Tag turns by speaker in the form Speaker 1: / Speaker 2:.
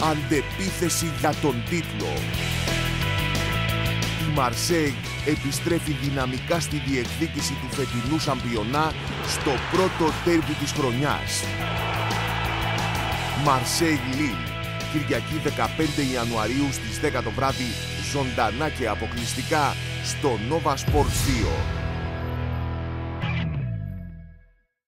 Speaker 1: Αντεπίθεση για τον τίτλο. Η Μαρσέη επιστρέφει δυναμικά στη διεκδίκηση του φετινού σαμπιονά στο πρώτο τέρβι της χρονιάς. Μαρσέη Λίλ, Κυριακή 15 Ιανουαρίου στις 10 το βράδυ, ζωντανά και αποκλειστικά στο Nova Sports 2.